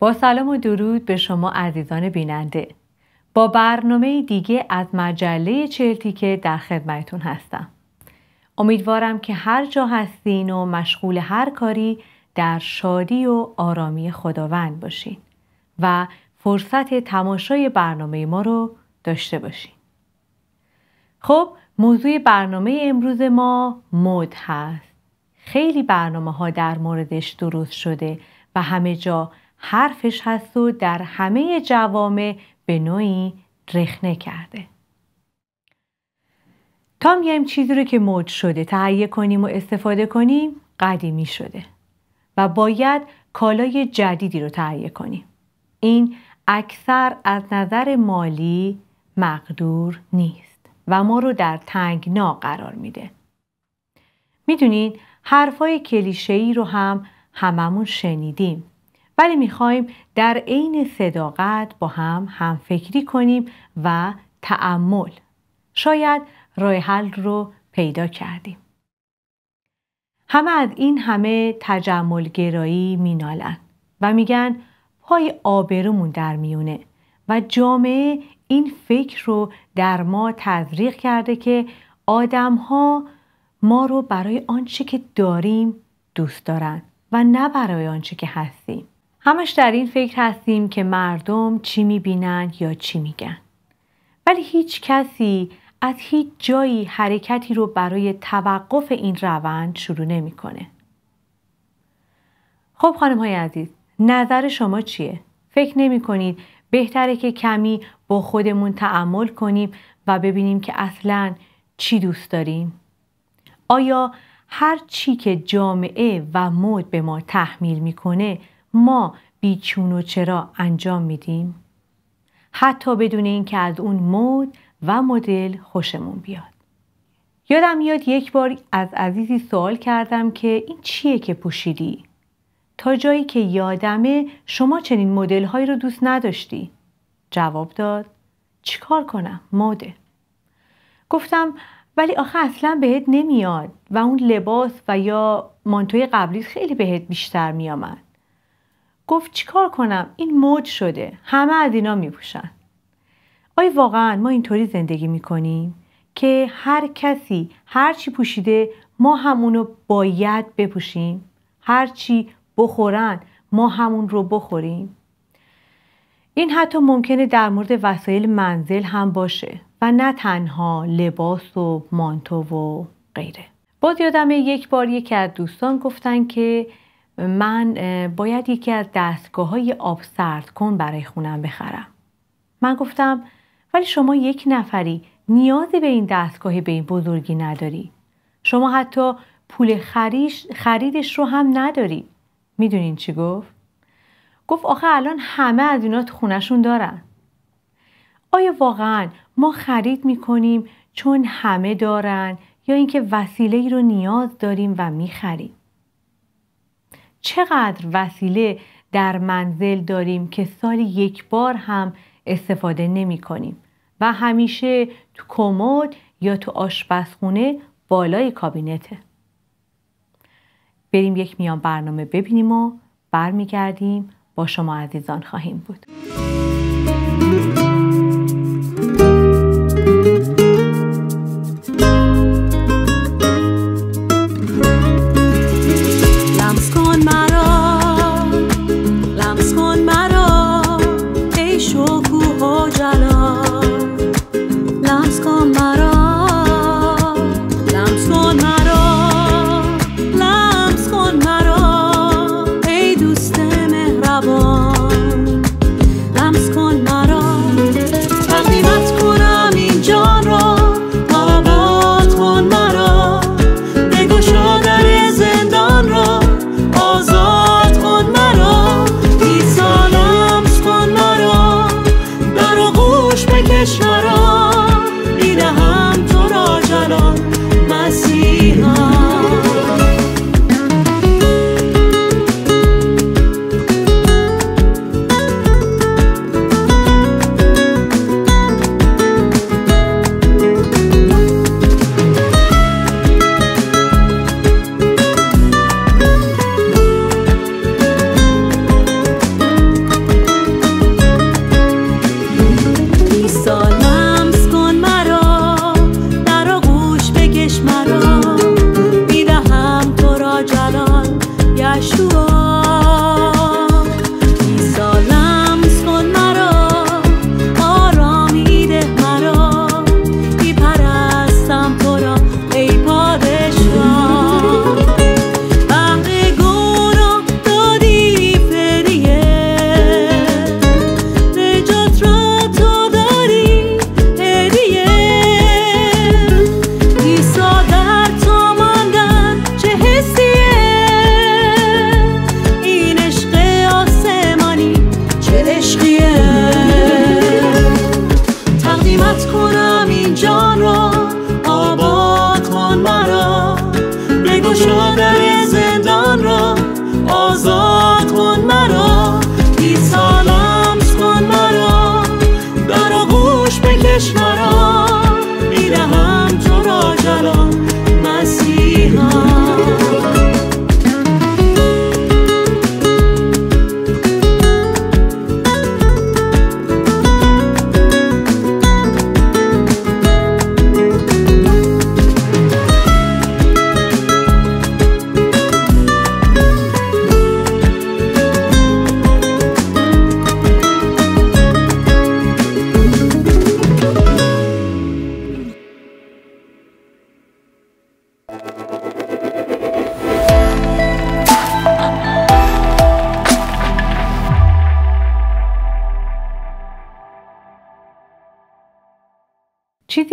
با سلام و درود به شما عزیزان بیننده. با برنامه دیگه از مجله چلتیکه در خدمتون هستم. امیدوارم که هر جا هستین و مشغول هر کاری در شادی و آرامی خداوند باشین و فرصت تماشای برنامه ما رو داشته باشین. خب موضوع برنامه امروز ما مد هست. خیلی برنامه ها در موردش درست شده و همه جا حرفش هست و در همه جوامع به نوعی رخنه کرده. تا میایم چیزی رو که مد شده تهیه کنیم و استفاده کنیم قدیمی شده و باید کالای جدیدی رو تهیه کنیم. این اکثر از نظر مالی مقدور نیست و ما رو در تنگنا قرار میده. می‌دونین حرفای کلیشه‌ای رو هم هممون شنیدیم ولی می‌خوایم در عین صداقت با هم هم فکری کنیم و تعمل شاید راه حل رو پیدا کردیم همه از این همه تجمل گرایی مینالن و میگن پای آبرومون در میونه و جامعه این فکر رو در ما تزریق کرده که آدم ها ما رو برای آنچه که داریم دوست دارن و نه برای آنچه که هستیم. همش در این فکر هستیم که مردم چی می‌بینند یا چی میگن. ولی هیچ کسی از هیچ جایی حرکتی رو برای توقف این روند شروع نمی‌کنه. خب خانم های عزیز نظر شما چیه؟ فکر نمی کنید بهتره که کمی با خودمون تعمل کنیم و ببینیم که اصلا چی دوست داریم؟ آیا هر چی که جامعه و مد به ما تحمیل می‌کنه ما بیچون و چرا انجام میدیم؟ حتی بدون اینکه از اون مد و مدل خوشمون بیاد. یادم میاد یک بار از عزیزی سوال کردم که این چیه که پوشیدی؟ تا جایی که یادمه شما چنین مدل هایی رو دوست نداشتی؟ جواب داد چیکار کنم؟ مده. گفتم ولی آخه اصلا بهت نمیاد و اون لباس و یا مانتوی قبلی خیلی بهت بیشتر میامد. گفت چیکار کنم؟ این مد شده. همه از اینا میپوشن. آیا واقعا ما اینطوری زندگی می‌کنیم که هر کسی هر چی پوشیده ما همونو باید بپوشیم. هر چی بخورن ما همون رو بخوریم. این حتی ممکنه در مورد وسایل منزل هم باشه و نه تنها لباس و مانتو و غیره. باز یادم یک بار یکی از دوستان گفتن که من باید یکی از دستگاه های آب سرد کن برای خونم بخرم. من گفتم ولی شما یک نفری نیازی به این دستگاه به این بزرگی نداری. شما حتی پول خریدش رو هم نداری. می‌دونین چی گفت؟ گفت آخه الان همه از اینا تو خونشون دارن. آیا واقعا ما خرید می‌کنیم چون همه دارن یا اینکه وسیله ای رو نیاز داریم و می‌خریم؟ چقدر وسیله در منزل داریم که سال یک بار هم استفاده نمی کنیم و همیشه تو کمد یا تو آشپزخونه بالای کابینته. بریم یک میان برنامه ببینیم و برمیگردیم با شما عزیزان خواهیم بود. 我。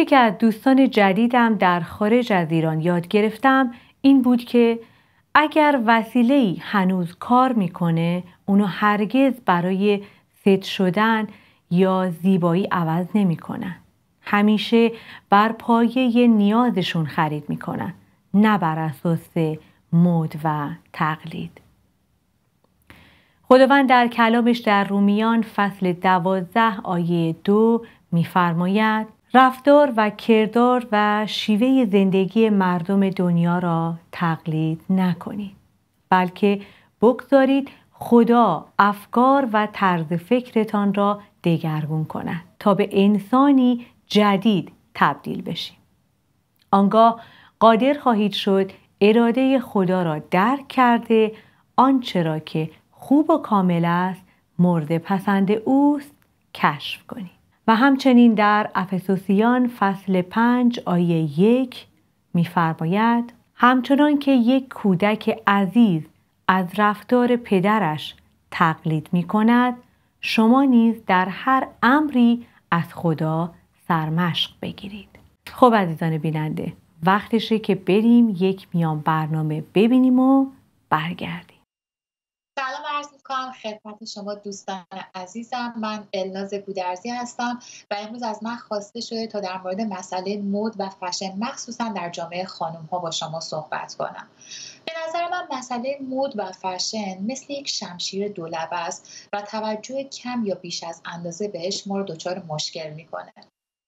که از دوستان جدیدم در خارج از ایران یاد گرفتم این بود که اگر وسیله هنوز کار می‌کنه اونو هرگز برای ست شدن یا زیبایی عوض نمی‌کنن. همیشه بر پایه نیازشون خرید می‌کنن نه بر اساس مد و تقلید. خداوند در کلامش در رومیان فصل دوازده آیه دو میفرماید رفتار و کردار و شیوه زندگی مردم دنیا را تقلید نکنید بلکه بگذارید خدا افکار و طرز فکرتان را دگرگون کند تا به انسانی جدید تبدیل بشیم. آنگاه قادر خواهید شد اراده خدا را درک کرده آنچه را که خوب و کامل است مورد پسند اوست کشف کنید. و همچنین در افسوسیان فصل پنج آیه یک میفرماید همچنان که یک کودک عزیز از رفتار پدرش تقلید می کند شما نیز در هر امری از خدا سرمشق بگیرید. خب عزیزان بیننده وقتشه که بریم یک میان برنامه ببینیم و برگردیم. می‌کنم. خدمت شما دوستان عزیزم. من الناز گودرزی هستم و امروز از من خواسته شده تا در مورد مسئله مد و فشن مخصوصا در جامعه خانم ها با شما صحبت کنم. به نظر من مسئله مد و فشن مثل یک شمشیر دولبه است و توجه کم یا بیش از اندازه بهش ما رو دچار مشکل می‌کنه.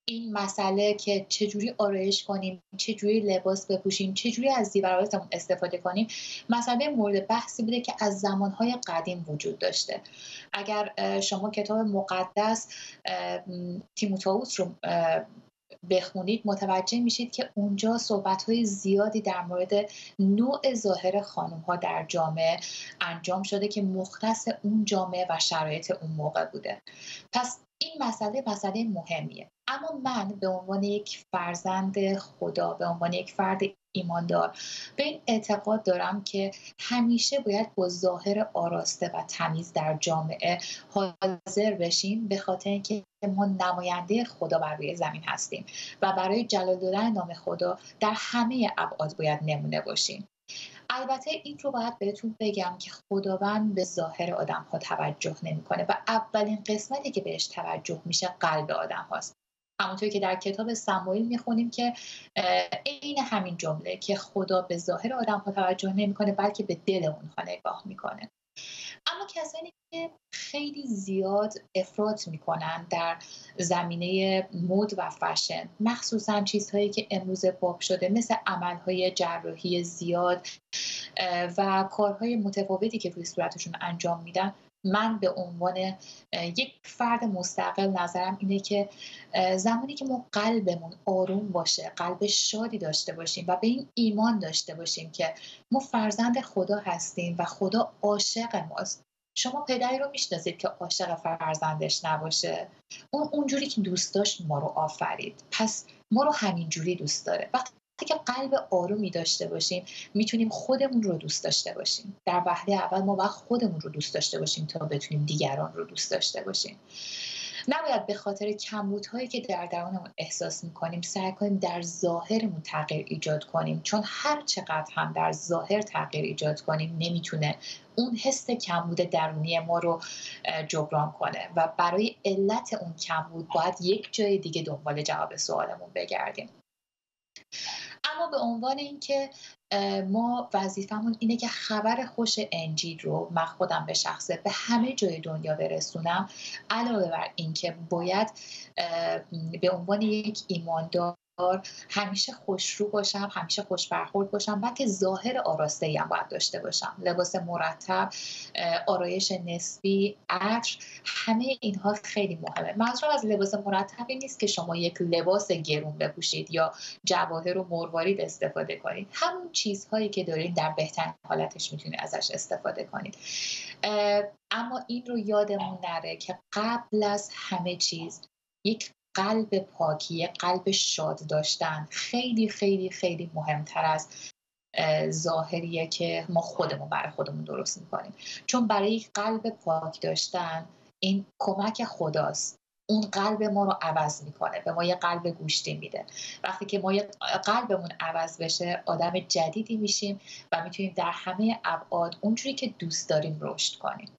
این مسئله که چجوری آرایش کنیم چجوری لباس بپوشیم چجوری از زیورالاتمون استفاده کنیم مسئله مورد بحثی بوده که از زمانهای قدیم وجود داشته. اگر شما کتاب مقدس تیموتائوس رو بخونید متوجه میشید که اونجا صحبت های زیادی در مورد نوع ظاهر خانم ها در جامعه انجام شده که مختص اون جامعه و شرایط اون موقع بوده. پس این مسئله مسئله مهمیه. اما من به عنوان یک فرزند خدا به عنوان یک فرد ایماندار به این اعتقاد دارم که همیشه باید با ظاهر آراسته و تمیز در جامعه حاضر بشیم به خاطر اینکه ما نماینده خدا بر روی زمین هستیم و برای جلال دادن نام خدا در همه ابعاد باید نمونه باشیم. البته این رو باید بهتون بگم که خداوند به ظاهر آدم ها توجه نمی‌کنه و اولین قسمتی که بهش توجه میشه قلب آدم هاست همونطور که در کتاب سموئیل می‌خونیم که عین همین جمله که خدا به ظاهر آدم ها توجه نمی‌کنه بلکه به دل اونها نگاه می‌کنه. اما کسانی که خیلی زیاد افراط می‌کنن در زمینه مد و فشن مخصوصا چیزهایی که امروز باب شده مثل عملهای جراحی زیاد و کارهای متفاوتی که روی صورتشون انجام میدن. من به عنوان یک فرد مستقل نظرم اینه که زمانی که ما قلبمون آروم باشه قلب شادی داشته باشیم و به این ایمان داشته باشیم که ما فرزند خدا هستیم و خدا عاشق ماست شما پدری رو می‌شناسید که عاشق فرزندش نباشه. اون اونجوری که دوست داشت ما رو آفرید. پس ما رو همینجوری دوست داره. وقتی که قلب آرومی داشته باشیم می‌تونیم خودمون رو دوست داشته باشیم. در وهله اول ما باید خودمون رو دوست داشته باشیم تا بتونیم دیگران رو دوست داشته باشیم. نباید به خاطر کمبودهایی که در درونمون احساس می‌کنیم سعی کنیم در ظاهرمون تغییر ایجاد کنیم. چون هر چقدر هم در ظاهر تغییر ایجاد کنیم نمی‌تونه اون حس کمبود درونی ما رو جبران کنه. و برای علت اون کمبود باید یک جای دیگه دنبال جواب سوالمون بگردیم. اما به عنوان اینکه ما وظیفمون اینه که خبر خوش انجیل رو من خودم به شخصه به همه جای دنیا برسونم علاوه بر اینکه باید به عنوان یک ایماندار همیشه خوشرو باشم همیشه خوش برخورد باشم بلکه ظاهر آراسته هم باید داشته باشم. لباس مرتب آرایش نسبی عطر همه اینها خیلی مهمه. منظورم از لباس مرتبی نیست که شما یک لباس گرون بپوشید یا جواهر و مروارید استفاده کنید. همون چیزهایی که دارید در بهترین حالتش می‌تونید ازش استفاده کنید. اما این رو یادمون نره که قبل از همه چیز یک قلب پاکی قلب شاد داشتن. خیلی خیلی خیلی مهمتر از ظاهریه که ما خودمون برای خودمون درست می‌کنیم. چون برای قلب پاک داشتن این کمک خداست. اون قلب ما رو عوض می‌کنه به ما یه قلب گوشتی میده. وقتی که ما یه قلبمون عوض بشه آدم جدیدی میشیم و می‌تونیم در همه ابعاد اونجوری که دوست داریم رشد کنیم.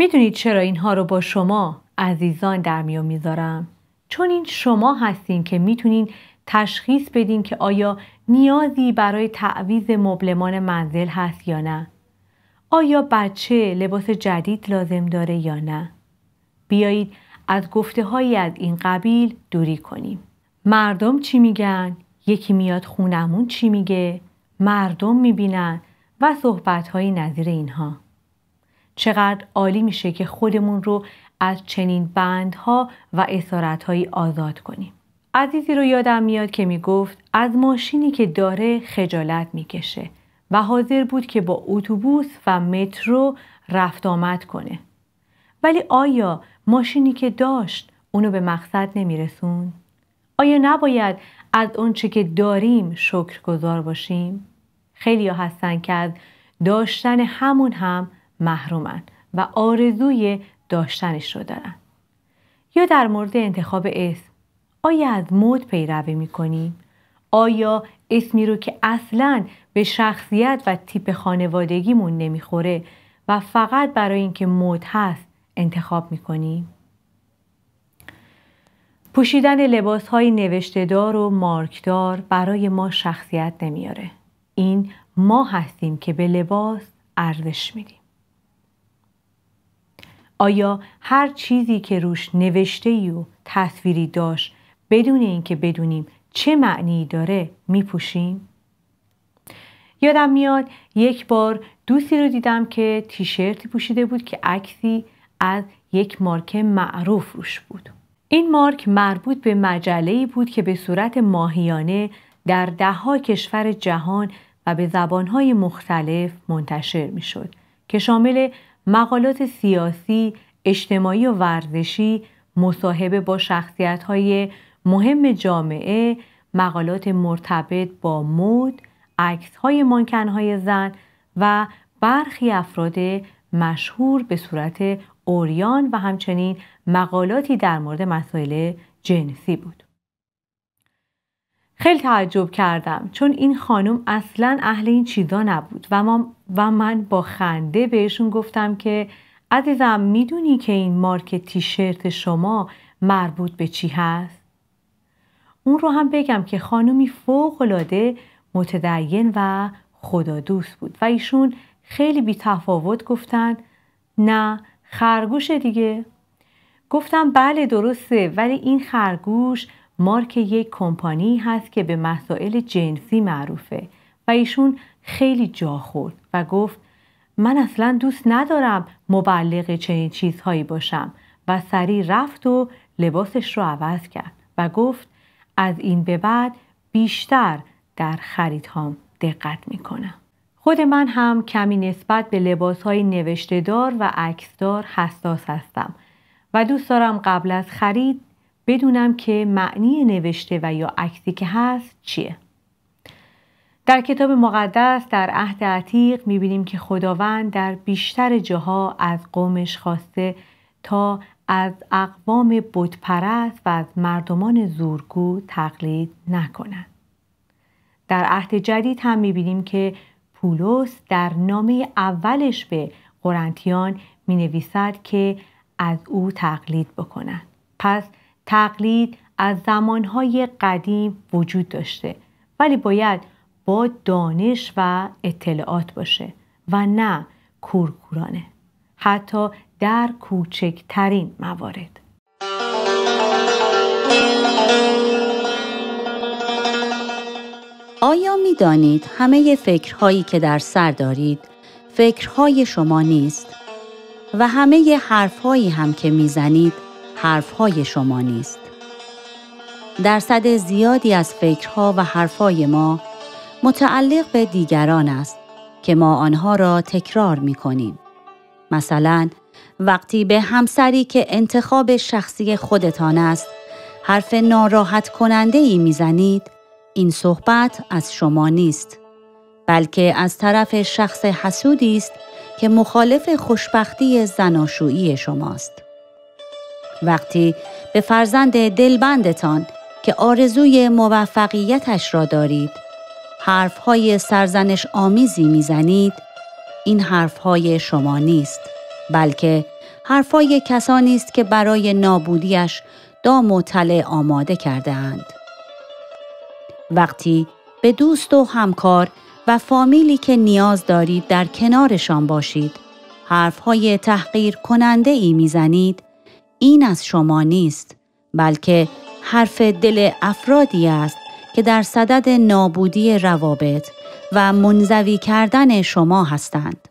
می‌دونید چرا اینها رو با شما عزیزان در میان می‌ذارم؟ چون این شما هستین که می‌تونین تشخیص بدین که آیا نیازی برای تعویز مبلمان منزل هست یا نه؟ آیا بچه لباس جدید لازم داره یا نه؟ بیایید از گفته هایی از این قبیل دوری کنیم. مردم چی میگن؟ یکی میاد خونمون چی میگه؟ مردم می‌بینن و صحبت های نظیر اینها. چقدر عالی میشه که خودمون رو از چنین بندها و اسارتهایی آزاد کنیم. عزیزی رو یادم میاد که می‌گفت از ماشینی که داره خجالت می‌کشه و حاضر بود که با اتوبوس و مترو رفت آمد کنه. ولی آیا ماشینی که داشت اونو به مقصد نمیرسون؟ آیا نباید از اونچه که داریم شکرگزار باشیم؟ خیلی ها هستن که از داشتن همون هم محرومن و آرزوی داشتنش رو دارن. یا در مورد انتخاب اسم آیا از مد پیروی می‌کنیم؟ آیا اسمی رو که اصلا به شخصیت و تیپ خانوادگیمون نمی‌خوره و فقط برای اینکه مد هست انتخاب می‌کنیم؟ پوشیدن لباس های نوشتهدار و مارکدار برای ما شخصیت نمیاره. این ما هستیم که به لباس ارزش میدیم. آیا هر چیزی که روش نوشته و تصویری داشت بدون اینکه بدونیم چه معنی داره میپوشیم؟ یادم میاد یک بار دوستی رو دیدم که تیشرتی پوشیده بود که عکسی از یک مارک معروف روش بود. این مارک مربوط به مجله بود که به صورت ماهیانه در دهها کشور جهان و به زبانهای مختلف منتشر می شد که شامل مقالات سیاسی، اجتماعی و ورزشی، مصاحبه با شخصیت های مهم جامعه، مقالات مرتبط با مد، عکس های مانکن های زن و برخی افراد مشهور به صورت اوریان و همچنین مقالاتی در مورد مسائل جنسی بود. خیلی تعجب کردم چون این خانم اصلا اهل این چیزا نبود و, ما و من با خنده بهشون گفتم که عزیزم می‌دونی که این مارک تیشرت شما مربوط به چی هست؟ اون رو هم بگم که خانمی فوق العاده متدین و خدا دوست بود و ایشون خیلی بی تفاوت گفتن نه خرگوش دیگه گفتم بله درسته ولی این خرگوش مارک یک کمپانی هست که به مسائل جنسی معروفه و ایشون خیلی جا خورد و گفت من اصلا دوست ندارم مبلغ چنین چیزهایی باشم و سریع رفت و لباسش رو عوض کرد و گفت از این به بعد بیشتر در خریدهام دقت می‌کنم. خود من هم کمی نسبت به لباس های نوشتهدار و عکسدار حساس هستم و دوست دارم قبل از خرید بدونم که معنی نوشته و یا عکسی که هست چیه. در کتاب مقدس در عهد عتیق می‌بینیم که خداوند در بیشتر جاها از قومش خواسته تا از اقوام بتپرست و از مردمان زورگو تقلید نکنند. در عهد جدید هم می‌بینیم که پولس در نامه اولش به قرنتیان می نویسد که از او تقلید بکنند. پس تقلید از زمانهای قدیم وجود داشته ولی باید با دانش و اطلاعات باشه و نه کورکورانه حتی در کوچکترین موارد. آیا می دانید همه فکرهایی که در سر دارید فکرهای شما نیست؟ و همه حرفهایی هم که می‌زنید حرفهای شما نیست. درصد زیادی از فکرها و حرفهای ما متعلق به دیگران است که ما آنها را تکرار می کنیم. مثلا وقتی به همسری که انتخاب شخصی خودتان است حرف ناراحت کننده ای می زنید این صحبت از شما نیست بلکه از طرف شخص حسودی است که مخالف خوشبختی زناشویی شماست وقتی به فرزند دلبندتان که آرزوی موفقیتش را دارید حرفهای سرزنش آمیزی می‌زنید این حرفهای شما نیست بلکه حرفهای کسانی است که برای نابودیش دام و تله آماده کرده اند. وقتی به دوست و همکار و فامیلی که نیاز دارید در کنارشان باشید حرفهای تحقیر کننده ای می‌زنید این از شما نیست بلکه حرف دل افرادی است که در صدد نابودی روابط و منزوی کردن شما هستند.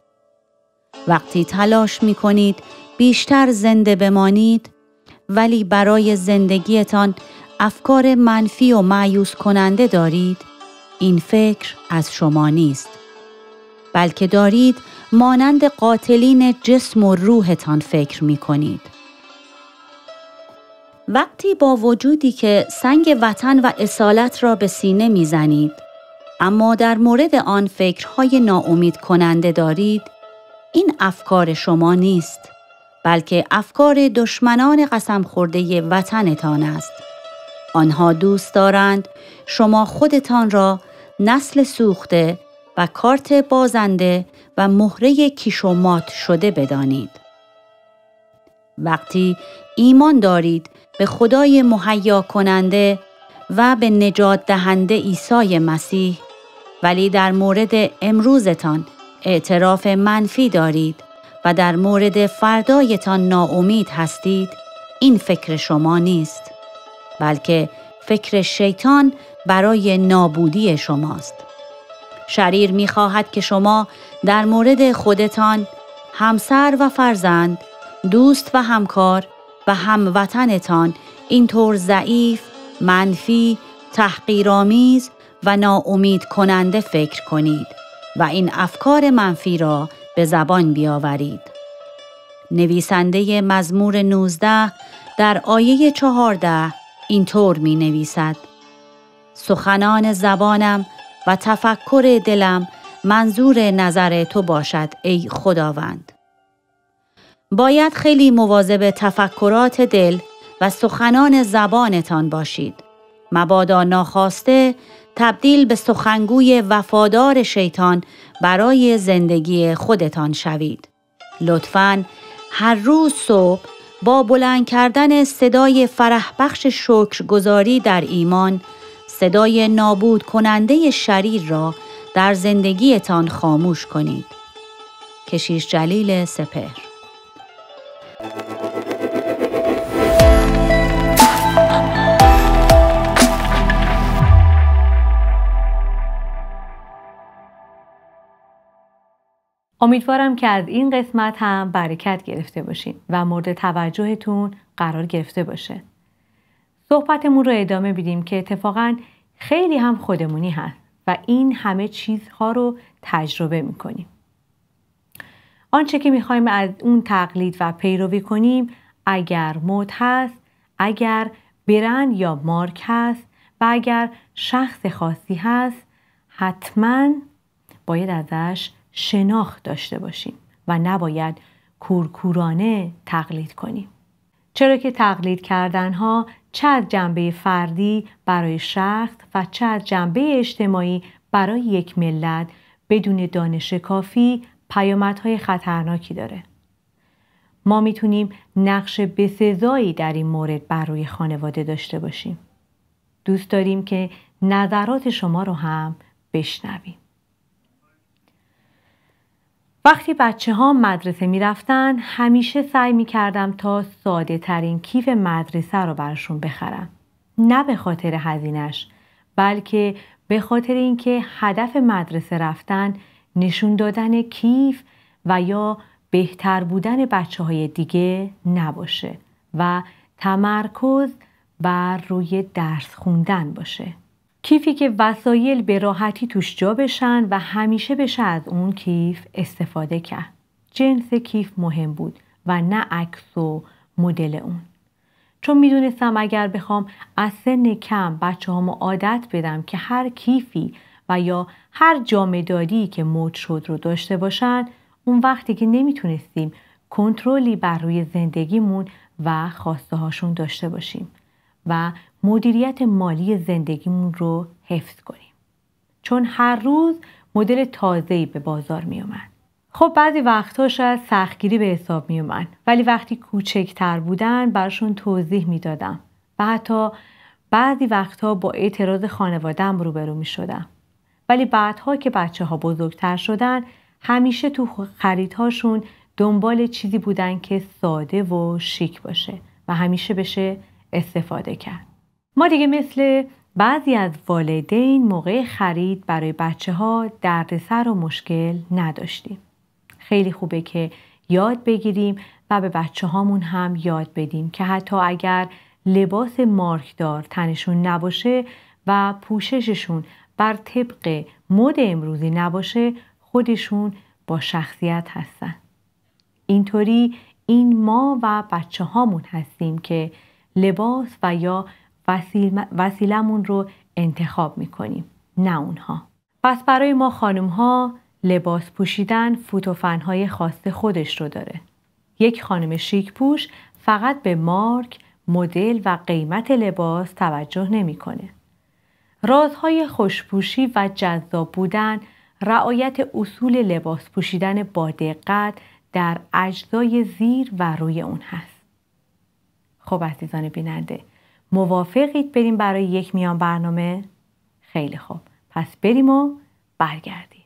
وقتی تلاش می کنید بیشتر زنده بمانید ولی برای زندگیتان افکار منفی و معیوس کننده دارید این فکر از شما نیست بلکه دارید مانند قاتلین جسم و روحتان فکر می کنید. وقتی با وجودی که سنگ وطن و اصالت را به سینه می‌زنید اما در مورد آن فکرهای ناامید کننده دارید این افکار شما نیست بلکه افکار دشمنان قسم خورده وطنتان است. آنها دوست دارند شما خودتان را نسل سوخته و کارت بازنده و مهره کیشومات شده بدانید. وقتی ایمان دارید به خدای مهیا کننده و به نجات دهنده عیسی مسیح. ولی در مورد امروزتان اعتراف منفی دارید و در مورد فردایتان ناامید هستید این فکر شما نیست بلکه فکر شیطان برای نابودی شماست. شریر می خواهد که شما در مورد خودتان همسر و فرزند دوست و همکار و هموطنتان اینطور ضعیف، منفی، تحقیرآمیز و ناامید کننده فکر کنید و این افکار منفی را به زبان بیاورید. نویسنده مزمور 19 در آیه 14 اینطور می نویسد سخنان زبانم و تفکر دلم منظور نظر تو باشد ای خداوند. باید خیلی مواظب تفکرات دل و سخنان زبانتان باشید. مبادا ناخواسته تبدیل به سخنگوی وفادار شیطان برای زندگی خودتان شوید. لطفاً هر روز صبح با بلند کردن صدای فرح بخش شکرگزاری در ایمان صدای نابود کننده شریر را در زندگیتان خاموش کنید. کشیش جلیل سپهر امیدوارم که از این قسمت هم برکت گرفته باشین و مورد توجهتون قرار گرفته باشه. صحبتمون رو ادامه بیدیم که اتفاقا خیلی هم خودمونی هست و این همه چیزها رو تجربه می‌کنیم. آنچه که می‌خوایم از اون تقلید و پیروی کنیم اگر مد هست، اگر برند یا مارک هست و اگر شخص خاصی هست حتما باید ازش شناخت داشته باشیم و نباید کورکورانه تقلید کنیم. چرا که تقلید کردن ها چه از جنبه فردی برای شخص و چه از جنبه اجتماعی برای یک ملت بدون دانش کافی پیامدهای خطرناکی داره. ما می‌تونیم نقش بسزایی در این مورد بر روی خانواده داشته باشیم. دوست داریم که نظرات شما رو هم بشنویم. وقتی بچه ها مدرسه می رفتن همیشه سعی می کردم تا ساده ترین کیف مدرسه رو برشون بخرم. نه به خاطر هزینش بلکه به خاطر اینکه هدف مدرسه رفتن نشون دادن کیف و یا بهتر بودن بچه های دیگه نباشه و تمرکز بر روی درس خوندن باشه. کیفی که وسایل به راحتی توش جا بشن و همیشه بشه از اون کیف استفاده کرد. جنس کیف مهم بود و نه عکس و مدل اون. چون می‌دونستم اگر بخوام از سن کم بچه هامو عادت بدم که هر کیفی و یا هر جامدادی که موج شد رو داشته باشن اون وقتی که نمی‌تونستیم کنترلی بر روی زندگیمون و خواسته هاشون داشته باشیم و مدیریت مالی زندگیمون رو حفظ کنیم. چون هر روز مدل تازه‌ای به بازار می اومد. خب بعضی وقتها شاید سختگیری به حساب می اومد ولی وقتی کوچکتر بودن براشون توضیح می‌دادم و حتی بعضی وقتها با اعتراض خانوادم روبرو می شدم. ولی بعدها که بچه ها بزرگتر شدن همیشه تو خریدهاشون دنبال چیزی بودن که ساده و شیک باشه و همیشه بشه استفاده کرد. ما دیگه مثل بعضی از والدین موقع خرید برای بچه ها دردسر و مشکل نداشتیم. خیلی خوبه که یاد بگیریم و به بچه هامون هم یاد بدیم که حتی اگر لباس مارکدار تنشون نباشه و پوشششون بر طبق مد امروزی نباشه خودشون با شخصیت هستن. اینطوری این ما و بچه هامون هستیم که لباس و یا وسیلمون رو انتخاب می‌کنیم نه اونها پس برای ما خانم ها لباس پوشیدن فوتوفنهای خاص خودش رو داره یک خانم شیک پوش فقط به مارک، مدل و قیمت لباس توجه نمی‌کنه. رازهای خوشپوشی و جذاب بودن رعایت اصول لباس پوشیدن با دقت در اجزای زیر و روی اون هست. خب عزیزان بیننده. موافقید بریم برای یک میان برنامه؟ خیلی خوب. پس بریم و برگردیم.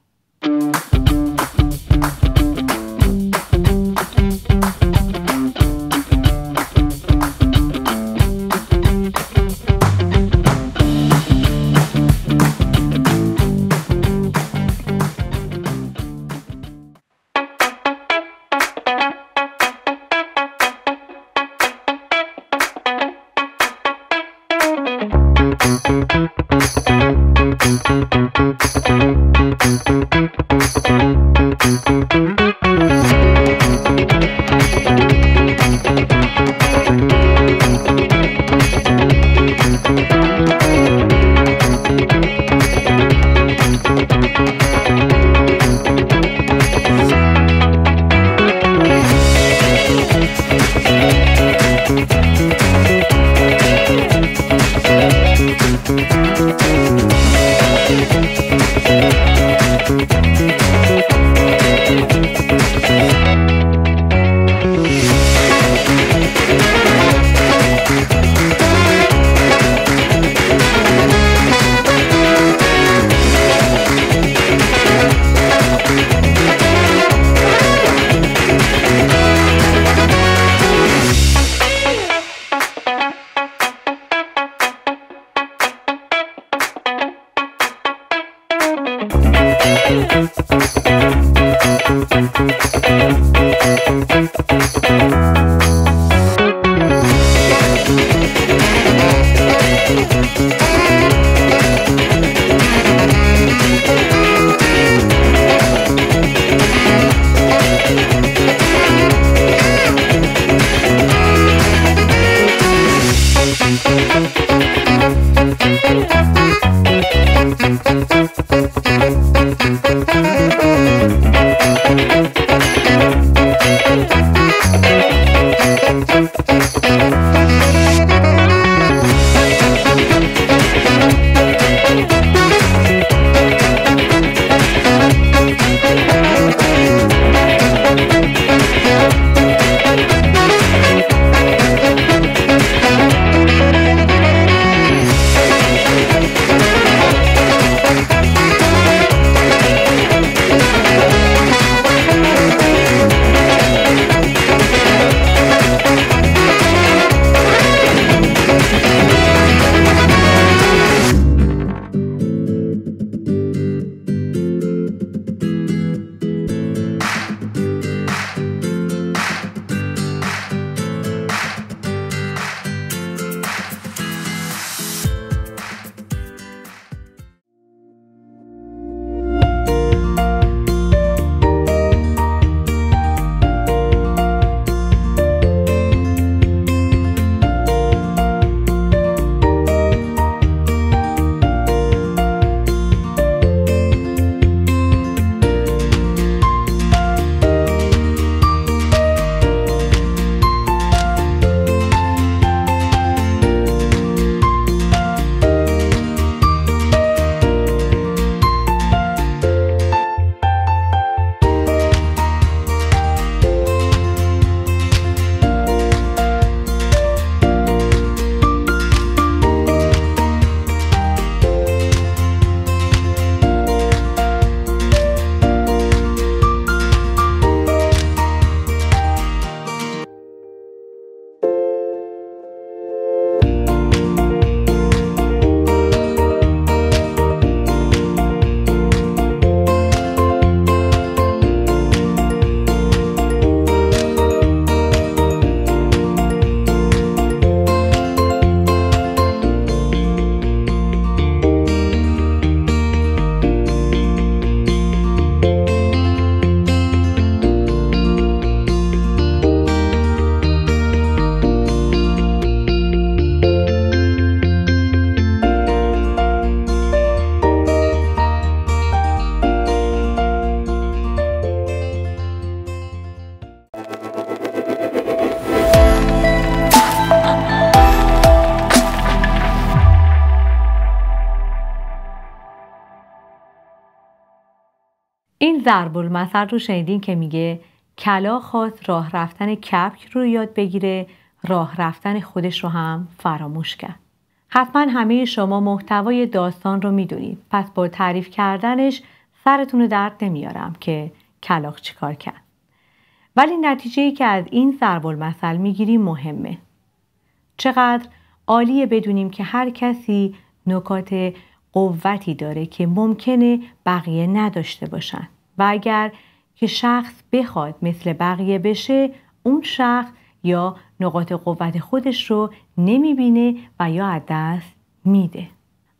ضرب المثل رو شنیدین که میگه کلا خواست راه رفتن کپک رو یاد بگیره راه رفتن خودش رو هم فراموش کرد. حتما همه شما محتوای داستان رو می‌دونید پس با تعریف کردنش سرتون رو درد نمیارم که کلاق چیکار کرد. ولی نتیجه ای که از این ضرب المثل می‌گیریم مهمه. چقدر عالیه بدونیم که هر کسی نکات قوتی داره که ممکنه بقیه نداشته باشن و اگر که شخص بخواد مثل بقیه بشه اون شخص یا نقاط قوت خودش رو نمی‌بینه و یا از دست میده.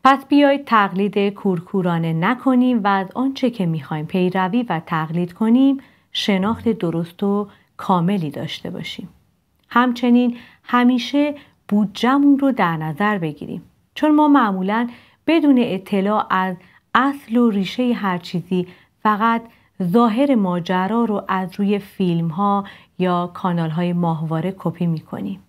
پس بیایید تقلید کورکورانه نکنیم و از آنچه که می‌خوایم پیروی و تقلید کنیم شناخت درست و کاملی داشته باشیم. همچنین همیشه بودجمون رو در نظر بگیریم چون ما معمولا بدون اطلاع از اصل و ریشه هر چیزی فقط ظاهر ماجرا رو از روی فیلم ها یا کانال های ماهواره کپی می کنیم.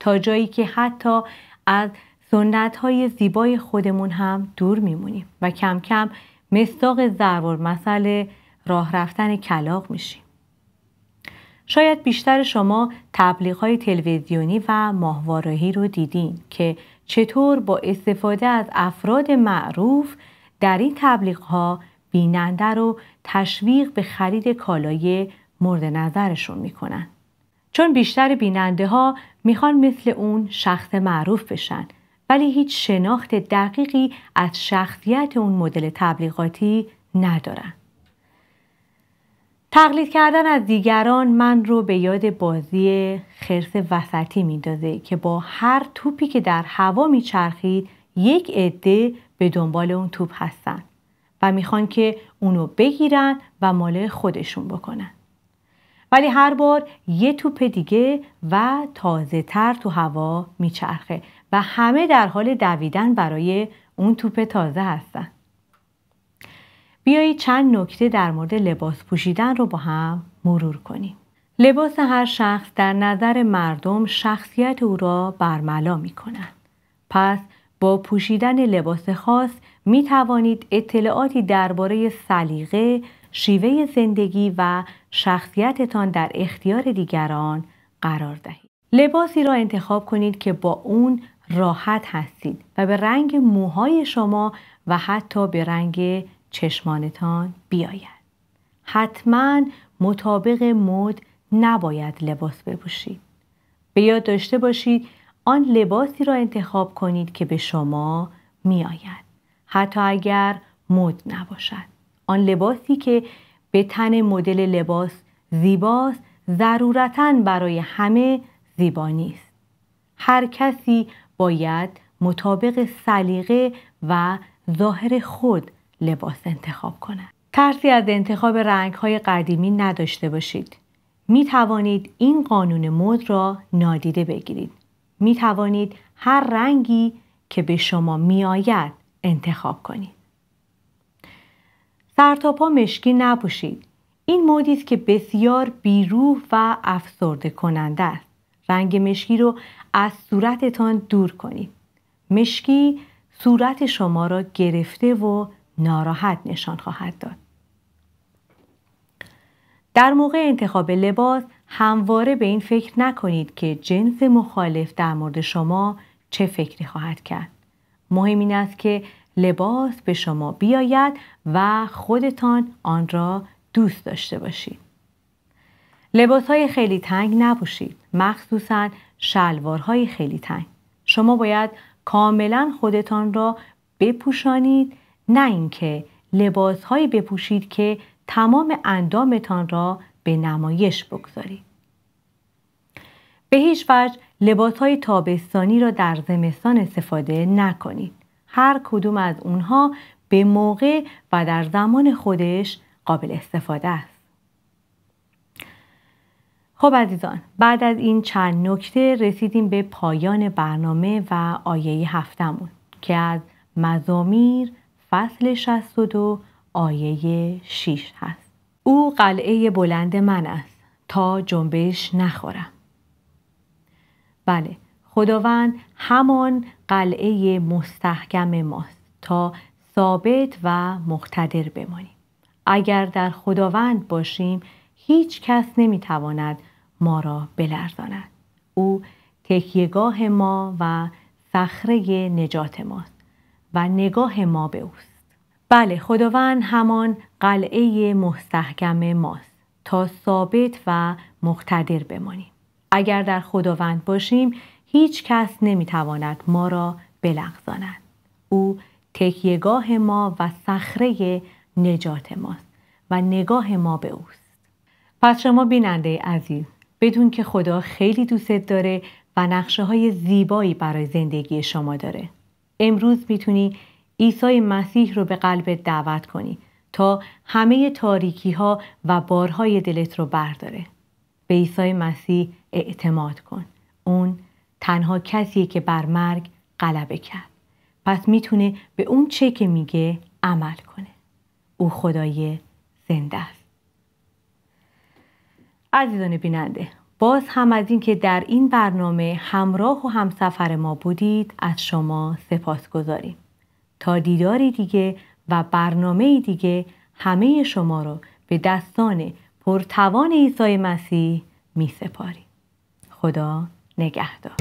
تا جایی که حتی از سنت های زیبای خودمون هم دور میمونیم و کم کم مستاق ضرب مسئله راه رفتن کلاق میشیم. شاید بیشتر شما تبلیغ های تلویزیونی و ماهوارهی رو دیدین که چطور با استفاده از افراد معروف در این تبلیغ ها بیننده رو تشویق به خرید کالای مورد نظرشون می‌کنن. چون بیشتر بیننده ها می‌خوان مثل اون شخص معروف بشن ولی هیچ شناخت دقیقی از شخصیت اون مدل تبلیغاتی ندارن. تقلید کردن از دیگران من رو به یاد بازی خرس وسطی میندازه که با هر توپی که در هوا میچرخید یک عده به دنبال اون توپ هستن می‌خوان که اونو بگیرن و مال خودشون بکنن. ولی هر بار یه توپ دیگه و تازه تر تو هوا میچرخه و همه در حال دویدن برای اون توپ تازه هستن. بیایید چند نکته در مورد لباس پوشیدن رو با هم مرور کنیم. لباس هر شخص در نظر مردم شخصیت او را برملا می کنند. پس با پوشیدن لباس خاص می توانید اطلاعاتی درباره سلیقه، شیوه زندگی و شخصیتتان در اختیار دیگران قرار دهید. لباسی را انتخاب کنید که با اون راحت هستید و به رنگ موهای شما و حتی به رنگ چشمانتان بیاید. حتما مطابق مد نباید لباس بپوشید. به یاد داشته باشید آن لباسی را انتخاب کنید که به شما میآید. حتی اگر مد نباشد. آن لباسی که به تن مدل لباس زیباست ضرورتا برای همه زیبا نیست. هر کسی باید مطابق سلیقه و ظاهر خود لباس انتخاب کنند. ترسی از انتخاب رنگ های قدیمی نداشته باشید. می توانید این قانون مد را نادیده بگیرید. می توانید هر رنگی که به شما می آید انتخاب کنید. سرتاپا مشکی نپوشید. این مودی است که بسیار بیروح و افسرده کننده است. رنگ مشکی رو از صورتتان دور کنید. مشکی صورت شما را گرفته و ناراحت نشان خواهد داد. در موقع انتخاب لباس همواره به این فکر نکنید که جنس مخالف در مورد شما چه فکری خواهد کرد. مهم این است که لباس به شما بیاید و خودتان آن را دوست داشته باشید. لباس های خیلی تنگ نبوشید. مخصوصا شلوارهای خیلی تنگ. شما باید کاملا خودتان را بپوشانید نه اینکه لباسهایی بپوشید که تمام اندامتان را به نمایش بگذارید. به هیچ وجه لباس های تابستانی را در زمستان استفاده نکنید. هر کدوم از اونها به موقع و در زمان خودش قابل استفاده است. خب عزیزان بعد از این چند نکته رسیدیم به پایان برنامه و آیه هفتمون که از مزامیر فصل 62 آیه 6 هست. او قلعه بلند من است تا جنبش نخورم. بله خداوند همان قلعه مستحکم ماست تا ثابت و مقتدر بمانیم. اگر در خداوند باشیم هیچ کس نمی‌تواند ما را بلرزاند. او تکیهگاه ما و صخره نجات ماست و نگاه ما به اوست. بله خداوند همان قلعه مستحکم ماست تا ثابت و مقتدر بمانیم. اگر در خداوند باشیم هیچ کس نمی‌تواند ما را بلغزاند. او تکیهگاه ما و صخره نجات ماست و نگاه ما به اوست. پس شما بیننده عزیز بدون که خدا خیلی دوستت داره و نقشه های زیبایی برای زندگی شما داره امروز می‌تونی عیسی مسیح رو به قلبت دعوت کنی تا همه تاریکی ها و بارهای دلت رو برداره. به عیسی مسیح اعتماد کن. اون تنها کسیه که بر مرگ غلبه کرد. پس می‌تونه به اون چه که میگه عمل کنه. او خدای زنده است. عزیزان بیننده باز هم از اینکه در این برنامه همراه و همسفر ما بودید از شما سپاس گذاریم تا دیداری دیگه و برنامه دیگه همه شما رو به دستان پرتوان عیسی مسیح می سپاری. خدا نگهدار